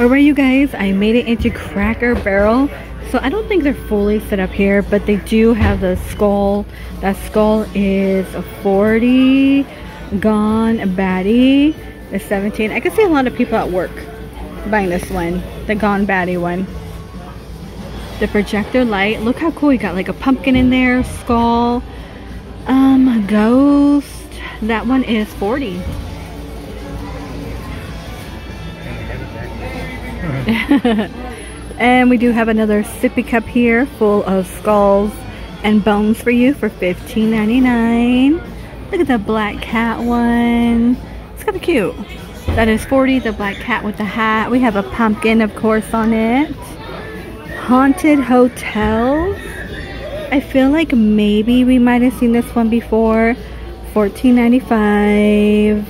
Alright you guys, I made it into Cracker Barrel. So I don't think they're fully set up here, but they do have the skull. That skull is a 40 gone baddie is 17 i can see a lot of people at work buying this one the gone baddie one the projector light look how cool you got like a pumpkin in there skull um ghost that one is 40 and we do have another sippy cup here full of skulls and bones for you for $15.99 Look at the black cat one. It's kind of cute. That is 40, the black cat with the hat. We have a pumpkin, of course, on it. Haunted Hotels. I feel like maybe we might have seen this one before. $14.95.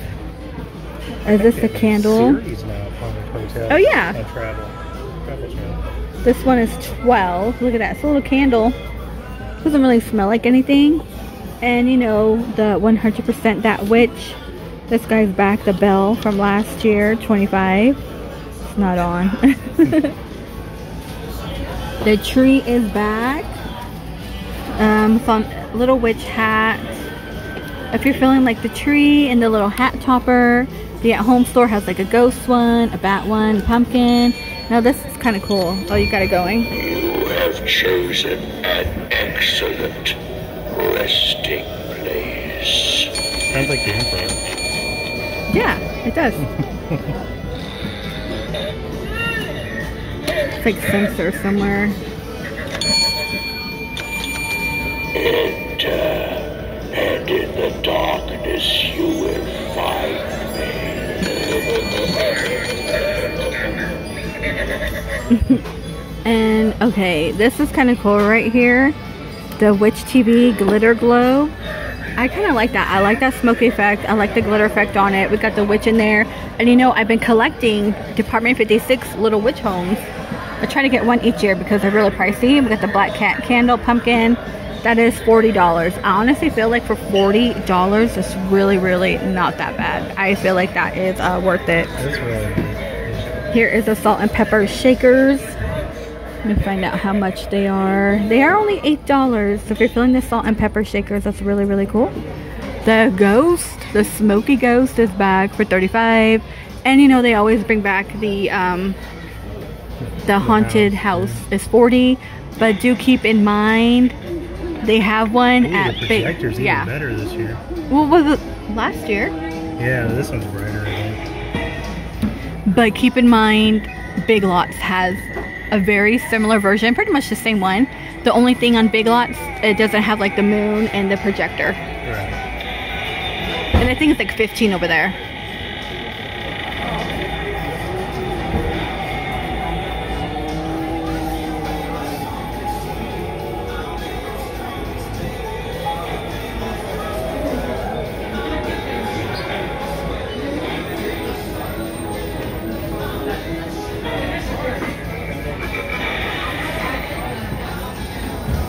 Is this a candle? Oh yeah. This one is 12. Look at that. It's a little candle. Doesn't really smell like anything and you know the 100% that witch this guy's back the bell from last year 25 it's not on the tree is back um some little witch hat if you're feeling like the tree and the little hat topper the at home store has like a ghost one a bat one a pumpkin now this is kind of cool oh you got it going you have chosen an excellent resting place. Sounds like the Emperor. Yeah, it does. it's like sensor somewhere. and okay, this is kind of cool right here the Witch TV Glitter Glow. I kind of like that. I like that smoke effect. I like the glitter effect on it. We got the witch in there. And you know, I've been collecting Department 56 little witch homes. I try to get one each year because they're really pricey. We got the black cat candle pumpkin. That is $40. I honestly feel like for $40, it's really, really not that bad. I feel like that is uh, worth it. Really Here is the salt and pepper shakers. Let me find out how much they are. They are only $8. So if you're feeling the salt and pepper shakers, that's really, really cool. The ghost, the smoky ghost is back for 35 And you know, they always bring back the um, the haunted house is 40 But do keep in mind, they have one Ooh, at the projector's big, yeah. better this year. What was it last year? Yeah, this one's brighter. But keep in mind, Big Lots has a very similar version, pretty much the same one. The only thing on Big Lots, it doesn't have like the moon and the projector. Right. And I think it's like 15 over there.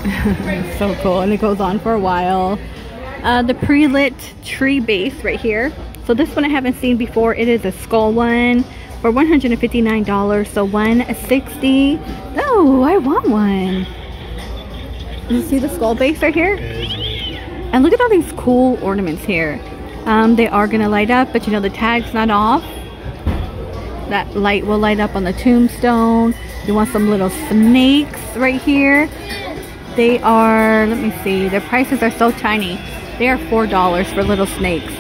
so cool and it goes on for a while. Uh, the pre-lit tree base right here. So this one I haven't seen before. It is a skull one for $159. So 160 Oh, I want one. You see the skull base right here? And look at all these cool ornaments here. Um, they are going to light up, but you know the tag's not off. That light will light up on the tombstone. You want some little snakes right here. They are, let me see, their prices are so tiny. They are $4 for little snakes.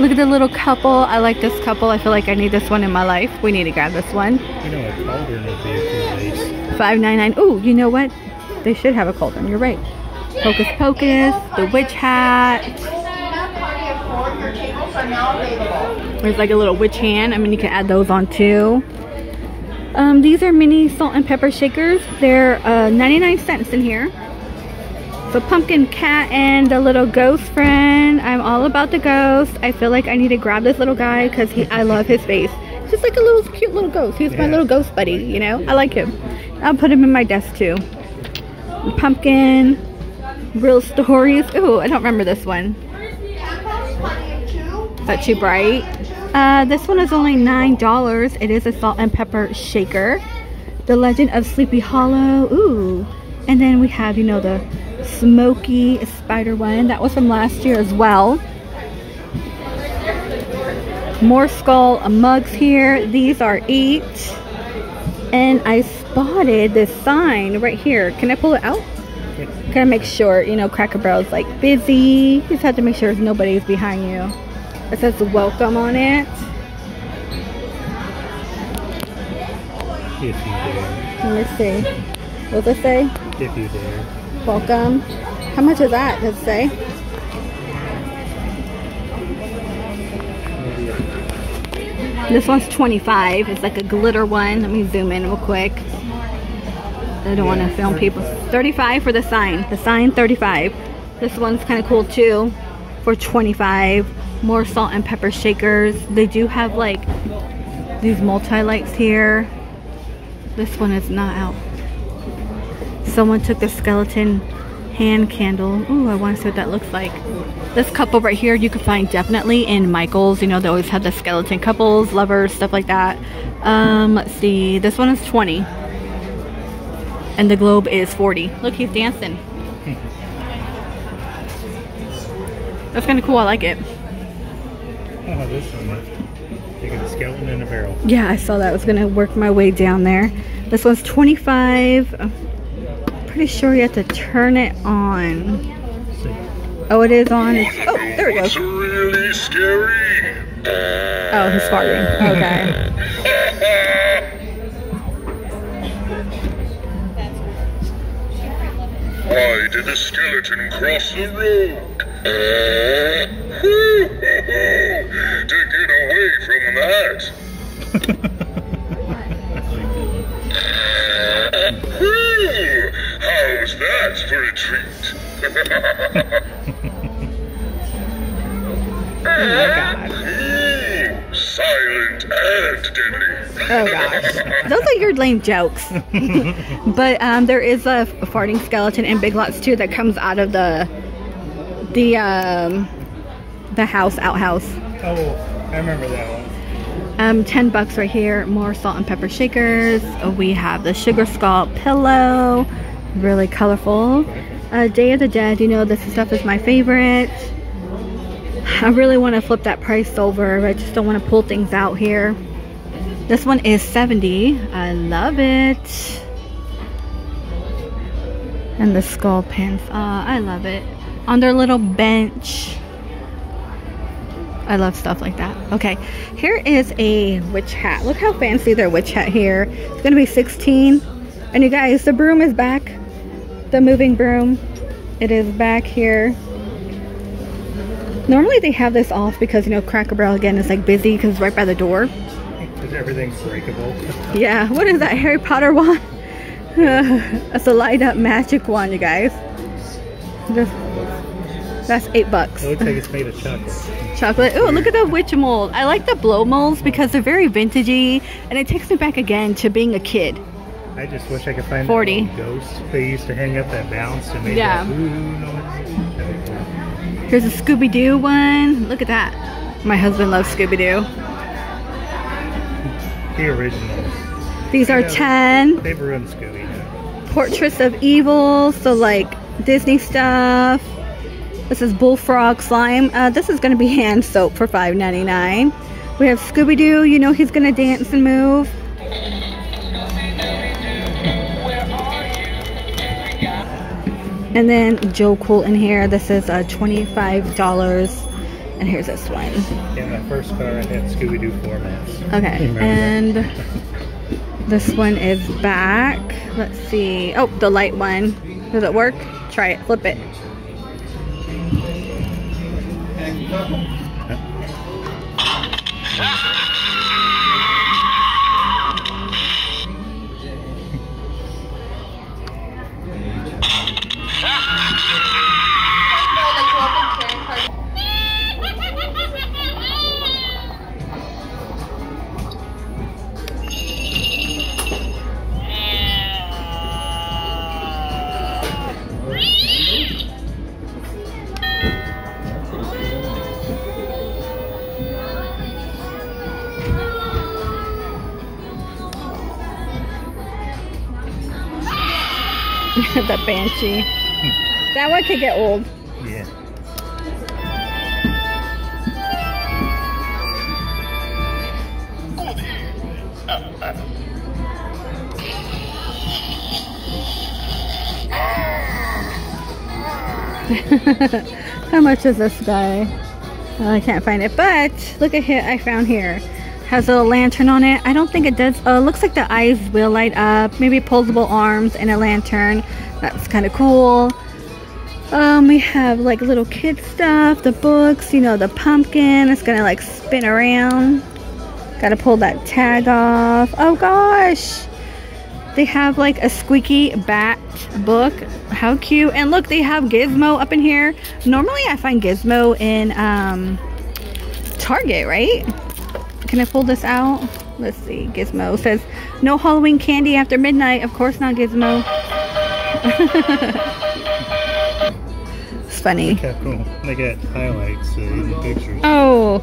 Look at the little couple. I like this couple. I feel like I need this one in my life. We need to grab this one. You know, a cauldron would be a cool base. Five nine nine. Oh, you know what? They should have a cauldron. You're right. Hocus Pocus, the witch hat. There's like a little witch hand. I mean, you can add those on too. Um, these are mini salt and pepper shakers. They're uh, 99 cents in here. So pumpkin cat and the little ghost friend. I'm all about the ghost. I feel like I need to grab this little guy because I love his face. He's just like a little cute little ghost. He's yeah. my little ghost buddy, you know? I like him. I'll put him in my desk too. Pumpkin. Real stories. Ooh, I don't remember this one. Is that too bright? Uh, this one is only $9. It is a salt and pepper shaker. The Legend of Sleepy Hollow. Ooh. And then we have, you know, the smoky spider one. That was from last year as well. More skull mugs here. These are eight. And I spotted this sign right here. Can I pull it out? Gotta make sure, you know, Cracker Barrel's like busy. You just have to make sure nobody's behind you. It says welcome on it. If you dare. Let me see. What does it say? If you dare. Welcome. How much is that? Does it say? This one's 25. It's like a glitter one. Let me zoom in real quick. I don't want to film people. 35 for the sign. The sign 35. This one's kind of cool too for 25. More salt and pepper shakers. They do have like these multi-lights here. This one is not out. Someone took the skeleton hand candle. Ooh, I want to see what that looks like. This couple right here you can find definitely in Michael's. You know, they always have the skeleton couples, lovers, stuff like that. Um, let's see. This one is 20. And the globe is 40. Look, he's dancing. That's kind of cool. I like it. Oh, this one. Taking a skeleton in a barrel. Yeah, I saw that. I was going to work my way down there. This one's 25. I'm pretty sure you have to turn it on. Oh, it is on. It's, oh, there we It's go. really scary. Oh, he's farting. Okay. Why did the skeleton cross the road? To get away from that. Hoo, how's that for a treat? Hoo, silent and deadly. Oh gosh. Those are your lame jokes. but um, there is a farting skeleton in Big Lots too that comes out of the the um, the house outhouse. Oh, I remember that one. Um, 10 bucks right here. More salt and pepper shakers. We have the sugar skull pillow. Really colorful. Uh, Day of the Dead, you know, this stuff is my favorite. I really want to flip that price over. I just don't want to pull things out here. This one is 70. I love it. And the skull pins. Uh, I love it. On their little bench. I love stuff like that. Okay, here is a witch hat. Look how fancy their witch hat here. It's gonna be 16. And you guys, the broom is back. The moving broom. It is back here. Normally they have this off because, you know, Cracker Barrel again is like busy because right by the door. Because everything's breakable. Yeah, what is that, Harry Potter wand? That's a light up magic wand, you guys. Just- That's eight bucks. It looks like it's made of chocolate. Chocolate. Oh, look at the witch mold. I like the blow molds because they're very vintagey and it takes me back again to being a kid. I just wish I could find 40. that ghost they used to hang up that bounced and made Yeah. that noise. That'd be cool. Here's a Scooby Doo one. Look at that. My husband loves Scooby Doo. The original. These are Yeah. 10 They've ruined Scooby portraits of evil. So, like Disney stuff. This is Bullfrog Slime. Uh, this is going to be hand soap for $5.99. We have Scooby Doo. You know he's going to dance and move. And then Joe Colton here. This is a $25. And here's this one. In my first car, I had Scooby-Doo four maps. Okay. And this one is back. Let's see. Oh, the light one. Does it work? Try it. Flip it. Ah! the banshee. that one could get old. Yeah. How much is this guy? Oh, I can't find it, but look at it I found here. Has a little lantern on it. I don't think it does. Uh, looks like the eyes will light up. Maybe posable arms and a lantern. That's kind of cool. Um, we have like little kid stuff, the books, you know, the pumpkin. It's gonna like spin around. Gotta pull that tag off. Oh gosh! They have like a squeaky bat book. How cute. And look, they have Gizmo up in here. Normally I find Gizmo in um, Target, right? Can I pull this out? Let's see. Gizmo says, no Halloween candy after midnight. Of course not Gizmo. it's funny. Cool. They got highlights uh, in the pictures. Oh,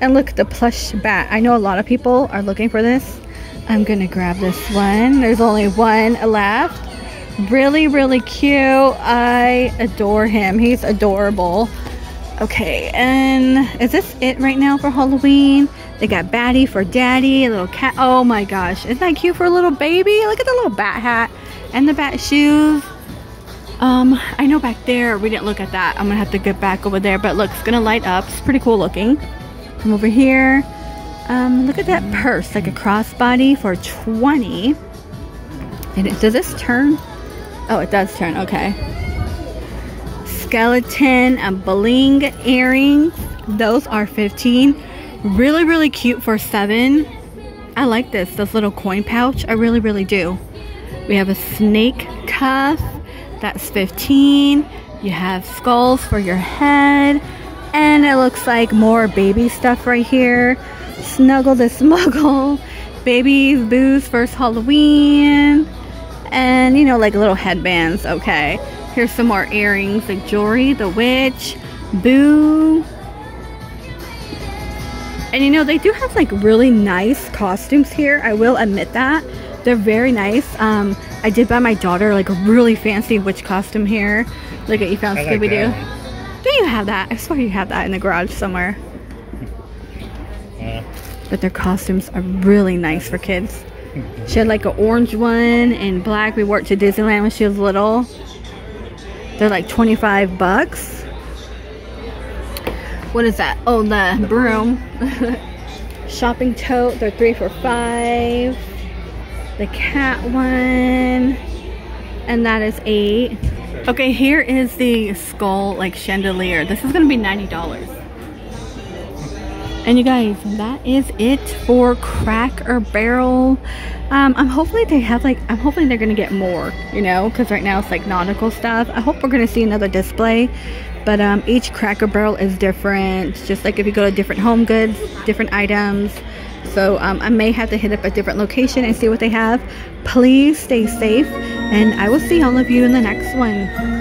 and look, the plush bat. I know a lot of people are looking for this. I'm gonna grab this one. There's only one left. Really, really cute. I adore him. He's adorable. Okay, and is this it right now for Halloween? They got Batty for Daddy, a little cat. Oh my gosh, isn't that cute for a little baby? Look at the little bat hat and the bat shoes. Um, I know back there, we didn't look at that. I'm gonna have to get back over there, but look, it's gonna light up. It's pretty cool looking. Come over here. Um, look at that purse, like a crossbody for 20. And it, does this turn? Oh, it does turn, okay. Skeleton and bling earrings. Those are 15. Really, really cute for seven. I like this, this little coin pouch. I really, really do. We have a snake cuff. That's 15. You have skulls for your head. And it looks like more baby stuff right here. Snuggle the Smuggle. Baby's booze, first Halloween. And, you know, like little headbands. Okay. Here's some more earrings, like jewelry, the witch, Boo. And you know, they do have like really nice costumes here. I will admit that. They're very nice. Um, I did buy my daughter like a really fancy witch costume here. Look at you found like Scooby-Doo. do you have that? I swear you have that in the garage somewhere. Uh, But their costumes are really nice for kids. She had like an orange one and black. We worked to Disneyland when she was little. They're like 25 bucks. What is that? Oh, the broom. Shopping tote. They're three for five. The cat one. And that is eight. Okay, here is the skull like chandelier. This is gonna be $90. And you guys, that is it for Cracker Barrel. Um, I'm hopefully they have like, I'm hoping they're gonna get more, you know, because right now it's like nautical stuff. I hope we're gonna see another display. But um, each Cracker Barrel is different. Just like if you go to different home goods, different items. So um, I may have to hit up a different location and see what they have. Please stay safe, and I will see all of you in the next one.